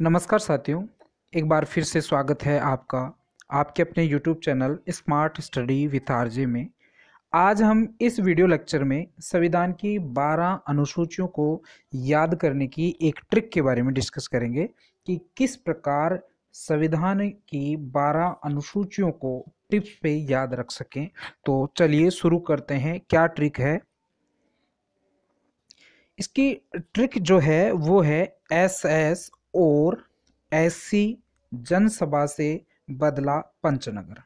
नमस्कार साथियों, एक बार फिर से स्वागत है आपका, आपके अपने YouTube channel smart study with RJ में। आज हम इस वीडियो लेक्चर में संविधान की 12 अनुसूचियों को याद करने की एक ट्रिक के बारे में डिस्कस करेंगे कि किस प्रकार संविधान की 12 अनुसूचियों को टिप्स पे याद रख सकें। तो चलिए शुरू करते हैं, क्या ट्रिक है? इसकी ट्रिक जो है, वो है एस एस और ऐसी जनसभा से बदला पंचनगर।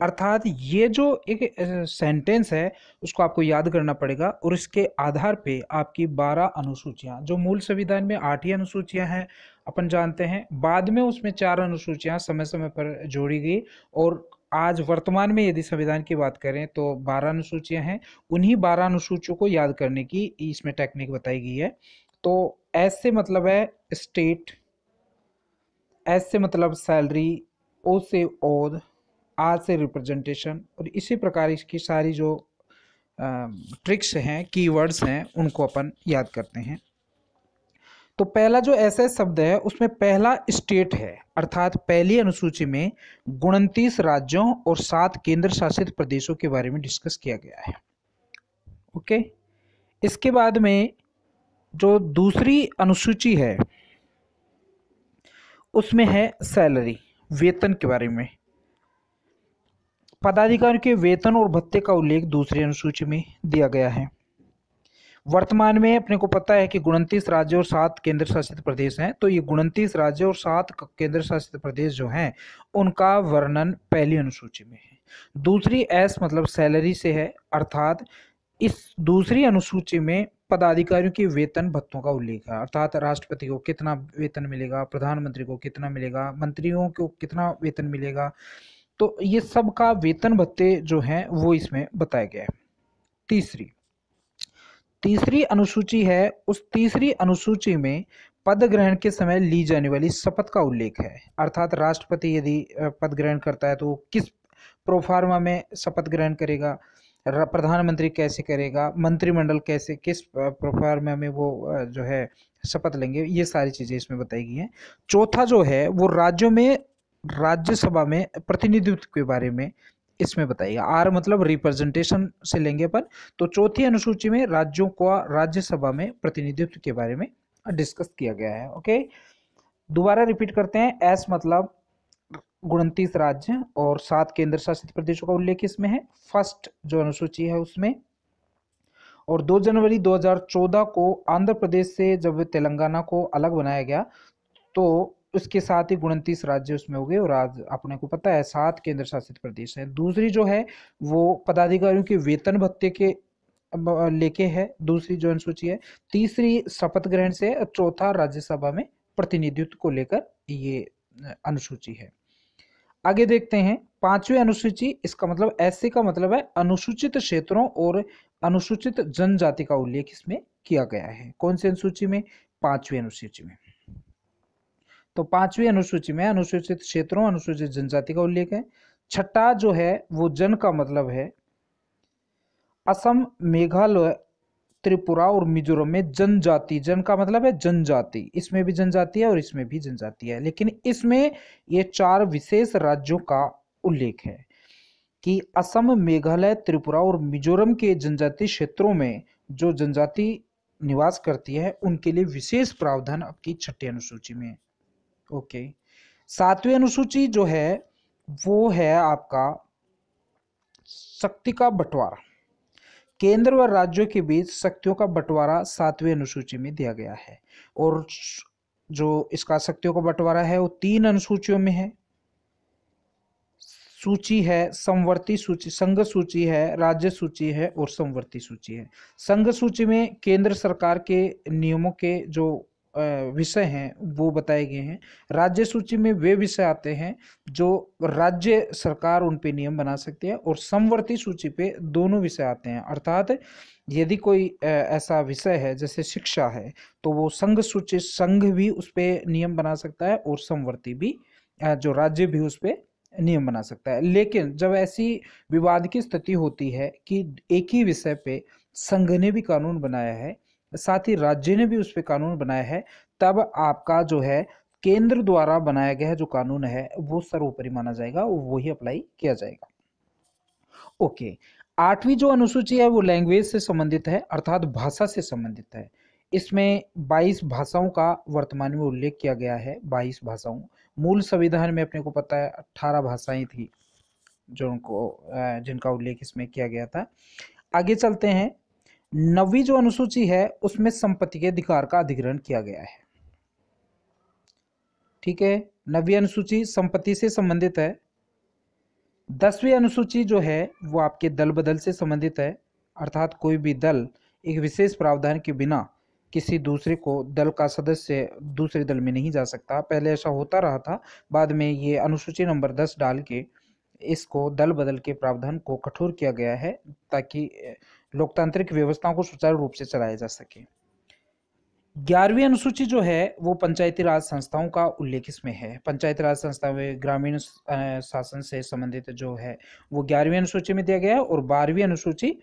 अर्थात ये जो एक सेंटेंस है, उसको आपको याद करना पड़ेगा और इसके आधार पे आपकी बारह अनुसूचियाँ, जो मूल संविधान में आठ ही अनुसूचियाँ हैं, अपन जानते हैं। बाद में उसमें चार अनुसूचियाँ समय समय पर जोड़ी गई और आज वर्तमान में यदि संविधान की बात करें तो बारह अनुसूचियाँ हैं। उन्हीं बारह अनुसूचियों को याद करने की इसमें टेक्निक बताई गई है। तो ऐसे मतलब है स्टेट एस से मतलब सैलरी ओ से ओद आर से रिप्रेजेंटेशन और इसी प्रकार इसकी सारी जो ट्रिक्स हैं कीवर्ड्स हैं, उनको अपन याद करते हैं। तो पहला जो ऐसा शब्द है, उसमें पहला स्टेट है, अर्थात पहली अनुसूची में उनतीस राज्यों और सात केंद्र शासित प्रदेशों के बारे में डिस्कस किया गया है। ओके इसके बाद में जो दूसरी अनुसूची है उसमें है सैलरी, वेतन के बारे में। पदाधिकारियों के वेतन और भत्ते का उल्लेख दूसरी अनुसूची में दिया गया है। वर्तमान में अपने को पता है कि उनतीस राज्य और सात केंद्र शासित प्रदेश हैं तो ये उनतीस राज्य और सात केंद्र शासित प्रदेश जो हैं, उनका वर्णन पहली अनुसूची में है। दूसरी एस मतलब सैलरी से है, अर्थात इस दूसरी अनुसूची में पदाधिकारियों के वेतन भत्तों का उल्लेख है। अर्थात राष्ट्रपति को कितना वेतन मिलेगा, प्रधानमंत्री को कितना मिलेगा, मंत्रियों को कितना वेतन मिलेगा? तो ये सब का वेतन भत्ते जो हैं, वो इसमें बताया गया है। तीसरी तीसरी अनुसूची है, उस तीसरी अनुसूची में पद ग्रहण के समय ली जाने वाली शपथ का उल्लेख है। अर्थात राष्ट्रपति यदि पद ग्रहण करता है तो किस प्रोफार्मा में शपथ ग्रहण करेगा? प्रधानमंत्री कैसे करेगा? मंत्रिमंडल कैसे, किस प्रोफार्मा में हमें वो जो है, शपथ लेंगे? ये सारी चीज़ें इसमें बताई गई हैं। चौथा जो है, वो राज्यों में, राज्यसभा में प्रतिनिधित्व के बारे में इसमें बताइए आर मतलब रिप्रेजेंटेशन से लेंगे अपन। तो चौथी अनुसूची में राज्यों को, राज्यसभा में प्रतिनिधित्व के बारे में डिस्कस किया गया है ओके दोबारा रिपीट करते हैं। एस मतलब उनतीस राज्य और सात केंद्र शासित प्रदेशों का उल्लेख इसमें है। फ़र्स्ट जो अनुसूची है उसमें और 2 जनवरी 2014 को आंध्र प्रदेश से जब तेलंगाना को अलग बनाया गया तो उसके साथ ही उनतीस राज्य उसमें हो गए और आज अपने को पता है सात केंद्र शासित प्रदेश हैं। दूसरी जो है, वो पदाधिकारियों के वेतन भत्ते के लेके है, दूसरी जो अनुसूची है। तीसरी शपथ ग्रहण से चौथा राज्यसभा में प्रतिनिधित्व को लेकर ये अनुसूची है। आगे देखते हैं। पांचवी अनुसूची, इसका मतलब ऐसे का मतलब है अनुसूचित क्षेत्रों और अनुसूचित जनजाति का उल्लेख इसमें किया गया है। कौन सी अनुसूची में? पांचवी अनुसूची में। तो पांचवी अनुसूची में अनुसूचित क्षेत्रों, अनुसूचित जनजाति का उल्लेख है। छठा जो है, वो जन का मतलब है। असम मेघालय त्रिपुरा और मिजोरम में जनजाति, जन का मतलब है जनजाति। इसमें भी जनजाति है और इसमें भी जनजाति है। लेकिन इसमें ये चार विशेष राज्यों का उल्लेख है कि असम, मेघालय, त्रिपुरा और मिजोरम के जनजाति क्षेत्रों में जो जनजाति निवास करती है, उनके लिए विशेष प्रावधान आपकी छठी अनुसूची में। ओके। सातवीं अनुसूची जो है, वो है आपका शक्ति का बंटवारा। केंद्र व राज्यों के बीच शक्तियों का बंटवारा सातवें अनुसूची में दिया गया है। और जो इसका शक्तियों का बंटवारा है, वो तीन अनुसूचियों में है। सूची है, समवर्ती सूची, संघ सूची है, राज्य सूची है और समवर्ती सूची है। संघ सूची में केंद्र सरकार के नियमों के जो विषय हैं, वो बताए गए हैं। राज्य सूची में वे विषय आते हैं जो राज्य सरकार उन पे नियम बना सकती है और समवर्ती सूची पे दोनों विषय आते हैं। अर्थात यदि कोई ऐसा विषय है, जैसे शिक्षा है तो वो संघ सूची, संघ भी उस पर नियम बना सकता है और समवर्ती भी जो राज्य भी उस पर नियम बना सकता है। लेकिन जब ऐसी विवाद की स्थिति होती है कि एक ही विषय पे संघ ने भी कानून बनाया है साथ ही राज्य ने भी उस पर कानून बनाया है। तब आपका जो है, केंद्र द्वारा बनाया गया जो कानून है, वो सर्वोपरि माना जाएगा वो ही अप्लाई किया जाएगा। ओके, आठवीं जो अनुसूची है वो लैंग्वेज से संबंधित है, अर्थात भाषा से संबंधित है। इसमें 22 भाषाओं का वर्तमान में उल्लेख किया गया है 22 भाषाओं। मूल संविधान में अपने को पता है 18 भाषाएँ थी, जो उनको जिनका उल्लेख इसमें किया गया था। आगे चलते हैं नवी जो अनुसूची है, उसमें संपत्ति के अधिकार का अधिग्रहण किया गया है। ठीक है? नवी अनुसूची संपत्ति से संबंधित है। दसवीं अनुसूची जो है, वो आपके दल बदल से संबंधित है। अर्थात कोई भी दल एक विशेष प्रावधान के बिना किसी दूसरे को दल का सदस्य दूसरे दल में नहीं जा सकता। पहले ऐसा होता रहा था, बाद में ये अनुसूची नंबर दस डाल के इसको दल बदल के प्रावधान को कठोर किया गया है ताकि लोकतांत्रिक व्यवस्थाओं को सुचारू रूप से चलाया जा सके। ग्यारहवीं अनुसूची जो है, वो पंचायती राज संस्थाओं का उल्लेख इसमें है। पंचायती राज संस्था में ग्रामीण शासन से संबंधित जो है, वो ग्यारहवीं अनुसूची में दिया गया है और बारहवीं अनुसूची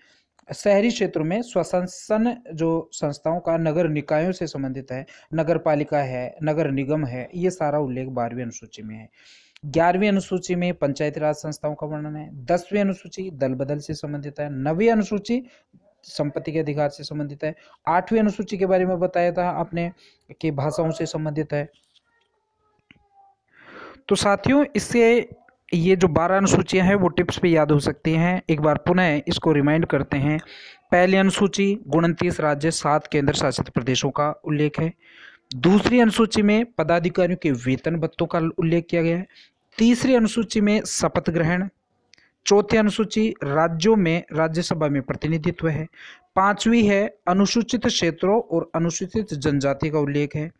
शहरी क्षेत्रों में स्वशासन जो संस्थाओं का नगर निकायों से संबंधित है नगर पालिका है, नगर निगम है, ये सारा उल्लेख बारहवीं अनुसूची में है। ग्यारहवीं अनुसूची में पंचायती राज संस्थाओं का वर्णन है, दसवीं अनुसूची दल बदल से संबंधित है, नवी अनुसूची संपत्ति के अधिकार से संबंधित है, आठवीं अनुसूची के बारे में बताया था आपने कि भाषाओं से संबंधित है। तो साथियों, इससे ये जो बारह अनुसूचियाँ हैं, वो टिप्स पे याद हो सकती हैं। एक बार पुनः इसको रिमाइंड करते हैं। पहली अनुसूची, उनतीस राज्य, सात केंद्र शासित प्रदेशों का उल्लेख है। दूसरी अनुसूची में पदाधिकारियों के वेतन भत्तों का उल्लेख किया गया है। तीसरी अनुसूची में शपथ ग्रहण, चौथी अनुसूची राज्यों में राज्यसभा में प्रतिनिधित्व है, पांचवी है अनुसूचित क्षेत्रों और अनुसूचित जनजाति का उल्लेख है,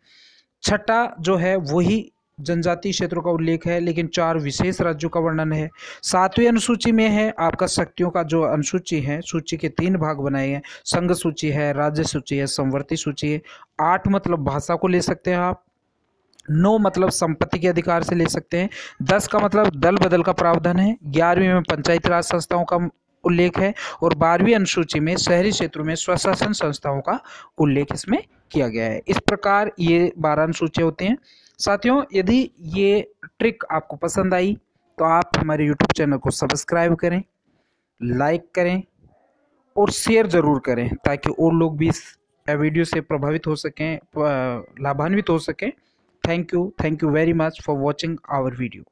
छठा जो है वही जनजातीय क्षेत्रों का उल्लेख है, लेकिन चार विशेष राज्यों का वर्णन है, सातवीं अनुसूची में है आपका शक्तियों का जो अनुसूची है, सूची के तीन भाग बनाए हैं संघ सूची है, राज्य सूची है संवर्ती सूची है, आठ मतलब भाषा को ले सकते हैं आप नौ मतलब संपत्ति के अधिकार से ले सकते हैं। दस का मतलब दल बदल का प्रावधान है। ग्यारहवीं में पंचायती राज संस्थाओं का उल्लेख है और बारहवीं अनुसूची में शहरी क्षेत्रों में स्वशासन संस्थाओं का उल्लेख इसमें किया गया है। इस प्रकार ये बारह अनुसूचियाँ होती हैं। साथियों, यदि ये ट्रिक आपको पसंद आई तो आप हमारे यूट्यूब चैनल को सब्सक्राइब करें, लाइक करें और शेयर ज़रूर करें ताकि और लोग भी इस वीडियो से प्रभावित हो सकें लाभान्वित हो सकें। thank you. Thank you very much for watching our video.